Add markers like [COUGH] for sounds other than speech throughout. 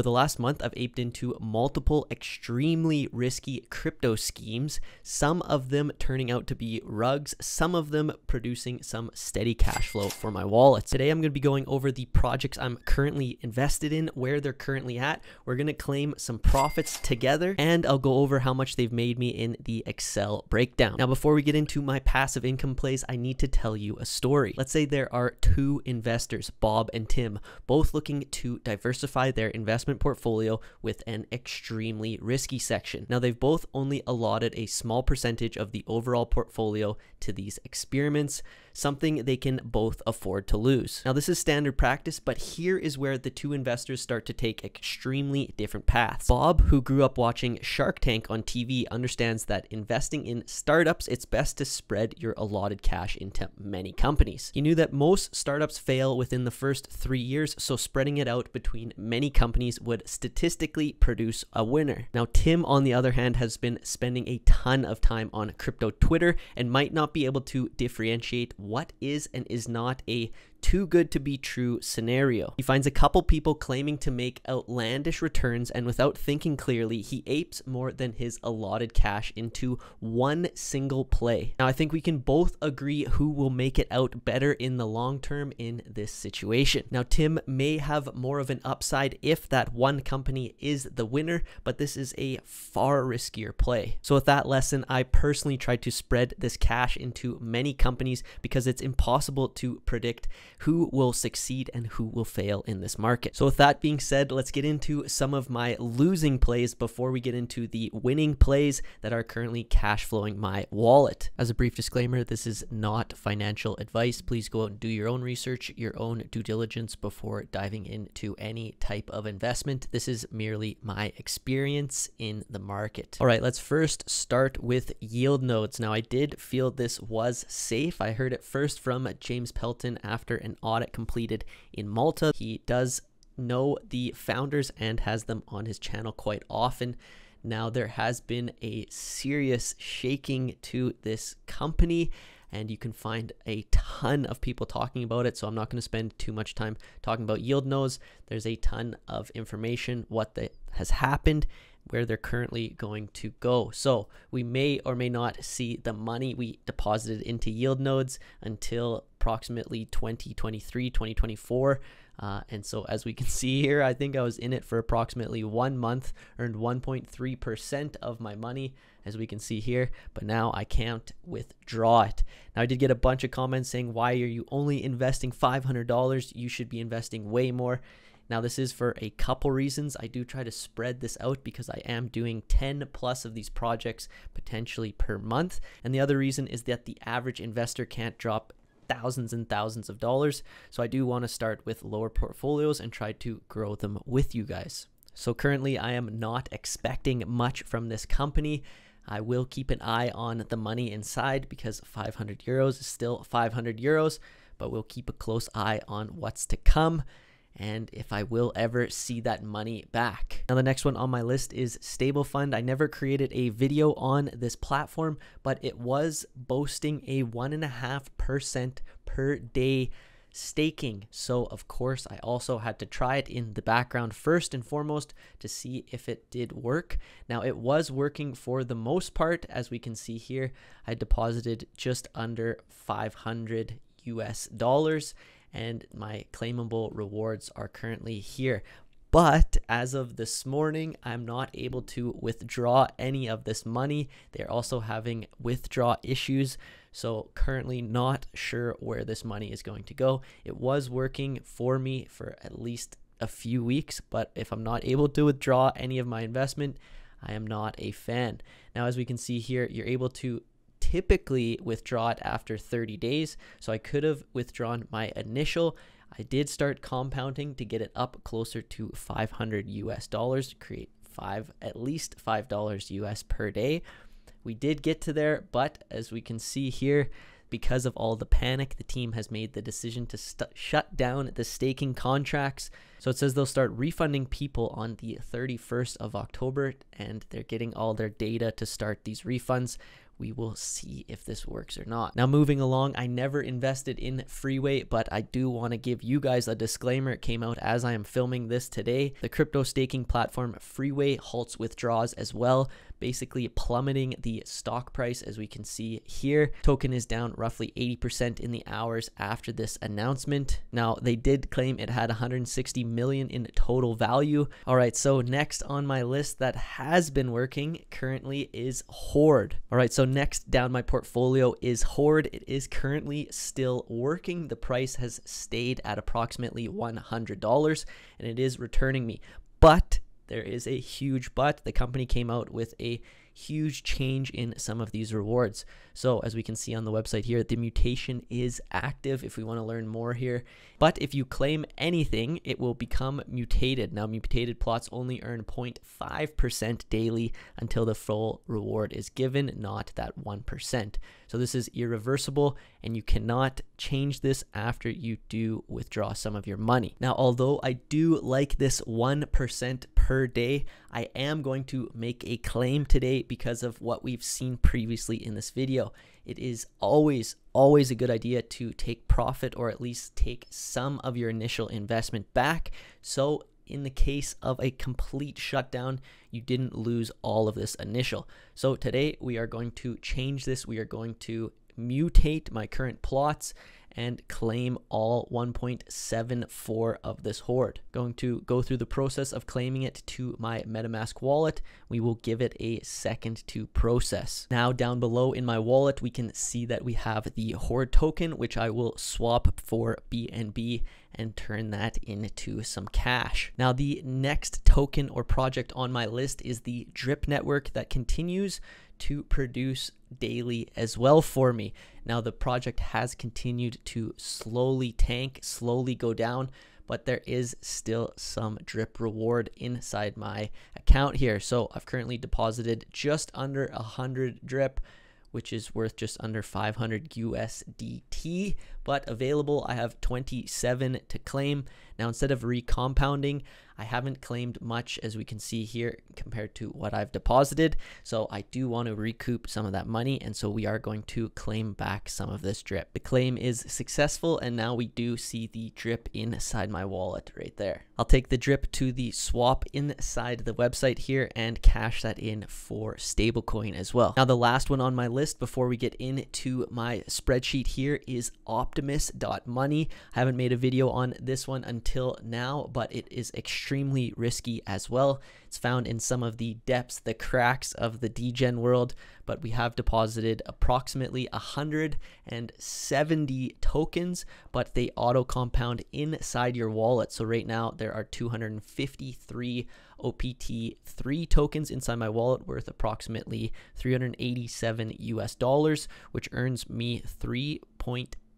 over the last month, I've aped into multiple extremely risky crypto schemes, some of them turning out to be rugs, some of them producing some steady cash flow for my wallet. Today, I'm going to be going over the projects I'm currently invested in, where they're currently at. We're going to claim some profits together, and I'll go over how much they've made me in the Excel breakdown. Now, before we get into my passive income plays, I need to tell you a story. Let's say there are two investors, Bob and Tim, both looking to diversify their investment portfolio with an extremely risky section. Now, they've both only allotted a small percentage of the overall portfolio to these experiments something they can both afford to lose. Now, this is standard practice, but here is where the two investors start to take extremely different paths. Bob, who grew up watching Shark Tank on TV, understands that investing in startups, it's best to spread your allotted cash into many companies. He knew that most startups fail within the first three years, so spreading it out between many companies would statistically produce a winner. Now, Tim, on the other hand, has been spending a ton of time on crypto Twitter and might not be able to differentiate what is and is not a too good to be true scenario. He finds a couple people claiming to make outlandish returns, and without thinking clearly, he apes more than his allotted cash into one single play. Now, I think we can both agree who will make it out better in the long term in this situation. Now, Tim may have more of an upside if that one company is the winner, but this is a far riskier play. So, with that lesson, I personally tried to spread this cash into many companies because it's impossible to predict who will succeed and who will fail in this market. So with that being said, let's get into some of my losing plays before we get into the winning plays that are currently cash flowing my wallet. As a brief disclaimer, this is not financial advice. Please go out and do your own research, your own due diligence before diving into any type of investment. This is merely my experience in the market. All right, let's first start with yield nodes. Now, I did feel this was safe. I heard it first from James Pelton after an an audit completed in Malta. He does know the founders and has them on his channel quite often. Now, there has been a serious shaking to this company, and you can find a ton of people talking about it. So, I'm not going to spend too much time talking about yield nodes. There's a ton of information, what the, has happened, where they're currently going to go. So we may or may not see the money we deposited into yield nodes until approximately 2023, 2024. Uh, and so as we can [LAUGHS] see here, I think I was in it for approximately one month, earned 1.3% of my money, as we can see here, but now I can't withdraw it. Now I did get a bunch of comments saying, why are you only investing $500? You should be investing way more. Now, this is for a couple reasons. I do try to spread this out because I am doing 10 plus of these projects potentially per month. And the other reason is that the average investor can't drop thousands and thousands of dollars. So I do want to start with lower portfolios and try to grow them with you guys. So currently, I am not expecting much from this company. I will keep an eye on the money inside because 500 euros is still 500 euros, but we'll keep a close eye on what's to come and if I will ever see that money back. Now, the next one on my list is Stablefund. I never created a video on this platform, but it was boasting a 1.5% per day staking. So, of course, I also had to try it in the background first and foremost to see if it did work. Now, it was working for the most part. As we can see here, I deposited just under 500 US dollars and my claimable rewards are currently here. But as of this morning, I'm not able to withdraw any of this money. They're also having withdraw issues. So, currently, not sure where this money is going to go. It was working for me for at least a few weeks, but if I'm not able to withdraw any of my investment, I am not a fan. Now, as we can see here, you're able to typically withdraw it after 30 days. So I could have withdrawn my initial. I did start compounding to get it up closer to 500 US dollars to create five, at least $5 US per day. We did get to there, but as we can see here, because of all the panic, the team has made the decision to shut down the staking contracts. So it says they'll start refunding people on the 31st of October, and they're getting all their data to start these refunds we will see if this works or not. Now, moving along, I never invested in Freeway, but I do want to give you guys a disclaimer. It came out as I am filming this today. The crypto staking platform Freeway halts withdrawals as well basically plummeting the stock price as we can see here. Token is down roughly 80% in the hours after this announcement. Now, they did claim it had 160 million in total value. All right, so next on my list that has been working currently is Horde. All right, so next down my portfolio is Horde. It is currently still working. The price has stayed at approximately $100 and it is returning me. But there is a huge but. The company came out with a huge change in some of these rewards. So as we can see on the website here, the mutation is active if we want to learn more here. But if you claim anything, it will become mutated. Now mutated plots only earn 0.5% daily until the full reward is given, not that 1%. So this is irreversible and you cannot change this after you do withdraw some of your money. Now, although I do like this 1% per day, I am going to make a claim today because of what we've seen previously in this video. It is always, always a good idea to take profit or at least take some of your initial investment back. So in the case of a complete shutdown, you didn't lose all of this initial. So today we are going to change this. We are going to mutate my current plots and claim all 1.74 of this Horde. Going to go through the process of claiming it to my MetaMask wallet. We will give it a second to process. Now down below in my wallet, we can see that we have the Horde token, which I will swap for BNB and turn that into some cash. Now the next token or project on my list is the Drip Network that continues to produce daily as well for me. Now, the project has continued to slowly tank, slowly go down, but there is still some drip reward inside my account here. So I've currently deposited just under a 100 drip which is worth just under 500 USDT, but available. I have 27 to claim. Now, instead of recompounding, I haven't claimed much as we can see here compared to what I've deposited. So I do want to recoup some of that money. And so we are going to claim back some of this drip. The claim is successful. And now we do see the drip inside my wallet right there. I'll take the drip to the swap inside the website here and cash that in for stablecoin as well. Now, the last one on my list before we get into my spreadsheet here is Optimus.money. I haven't made a video on this one until now, but it is extremely extremely risky as well. It's found in some of the depths, the cracks of the degen world, but we have deposited approximately 170 tokens, but they auto compound inside your wallet. So right now there are 253 OPT3 tokens inside my wallet worth approximately 387 US dollars, which earns me 3.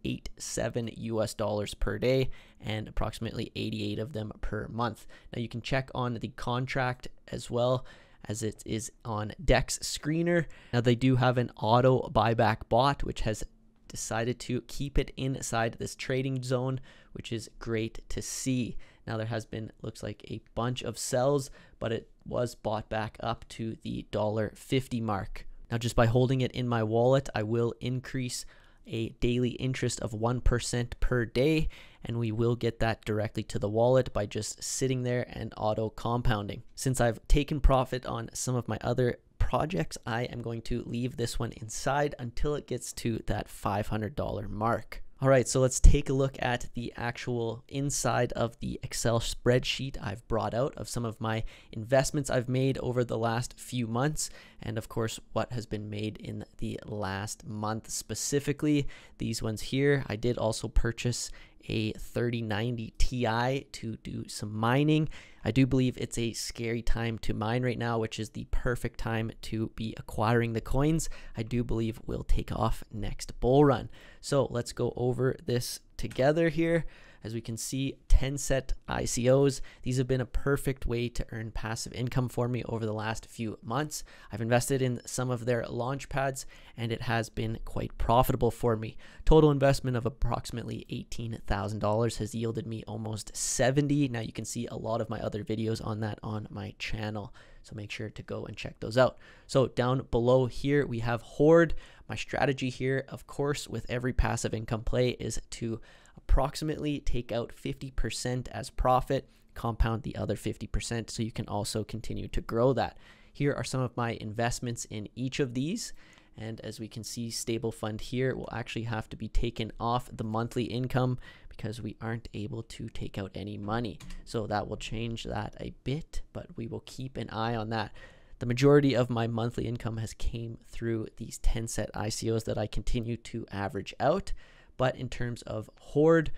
87 US dollars per day and approximately 88 of them per month. Now you can check on the contract as well as it is on Dex Screener. Now they do have an auto buyback bot which has decided to keep it inside this trading zone, which is great to see. Now there has been looks like a bunch of sells, but it was bought back up to the $1.50 mark. Now just by holding it in my wallet, I will increase a daily interest of 1% per day, and we will get that directly to the wallet by just sitting there and auto compounding. Since I've taken profit on some of my other projects, I am going to leave this one inside until it gets to that $500 mark. All right, so let's take a look at the actual inside of the Excel spreadsheet I've brought out of some of my investments I've made over the last few months, and of course, what has been made in the last month specifically. These ones here, I did also purchase a 3090 Ti to do some mining. I do believe it's a scary time to mine right now, which is the perfect time to be acquiring the coins. I do believe we'll take off next bull run. So let's go over this together here. As we can see, Tenset ICOs. These have been a perfect way to earn passive income for me over the last few months. I've invested in some of their launch pads and it has been quite profitable for me. Total investment of approximately $18,000 has yielded me almost 70. Now you can see a lot of my other videos on that on my channel. So make sure to go and check those out. So down below here, we have Horde. My strategy here, of course, with every passive income play is to approximately take out 50% as profit, compound the other 50% so you can also continue to grow that. Here are some of my investments in each of these. And as we can see, Stablefund here will actually have to be taken off the monthly income because we aren't able to take out any money. So that will change that a bit, but we will keep an eye on that. The majority of my monthly income has came through these Tenset ICOs that I continue to average out. But in terms of Horde,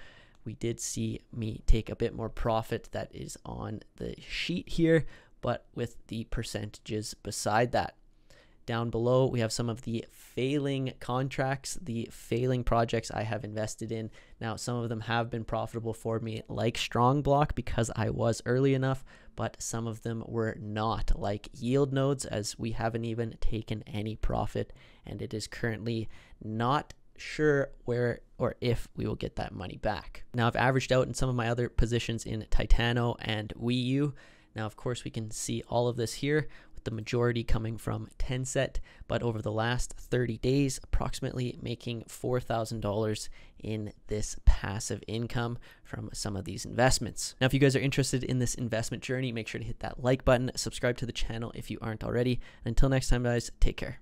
we did see me take a bit more profit that is on the sheet here, but with the percentages beside that. Down below, we have some of the failing contracts, the failing projects I have invested in. Now, some of them have been profitable for me, like Strongblock, because I was early enough, but some of them were not, like Yield Nodes, as we haven't even taken any profit, and it is currently not sure where or if we will get that money back. Now, I've averaged out in some of my other positions in Titano and WiiU. Now, of course, we can see all of this here with the majority coming from Tenset, but over the last 30 days, approximately making $4,000 in this passive income from some of these investments. Now, if you guys are interested in this investment journey, make sure to hit that like button, subscribe to the channel if you aren't already. Until next time, guys, take care.